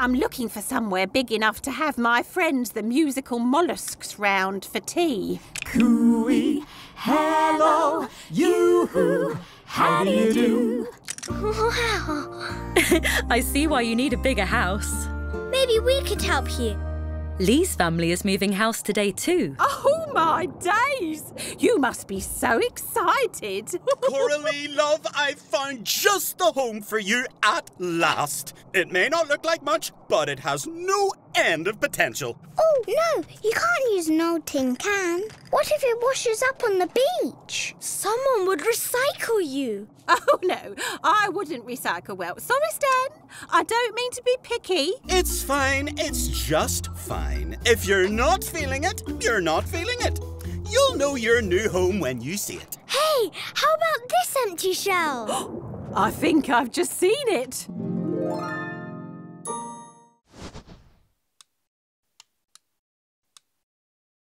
I'm looking for somewhere big enough to have my friends, the musical mollusks, round for tea. Cooey, hello, you, how do you do? Wow. I see why you need a bigger house. Maybe we could help you. Lee's family is moving house today too. Oh my days! You must be so excited. Coralee, love, I've found just the home for you at last. It may not look like much, but it has no end of potential. Oh, no, you can't use an old tin can. What if it washes up on the beach? Someone would recycle you. Oh no, I wouldn't recycle well. Sorry, Stan. I don't mean to be picky. It's fine, it's just fine. If you're not feeling it, you're not feeling it. You'll know your new home when you see it. Hey, how about this empty shell? I think I've just seen it.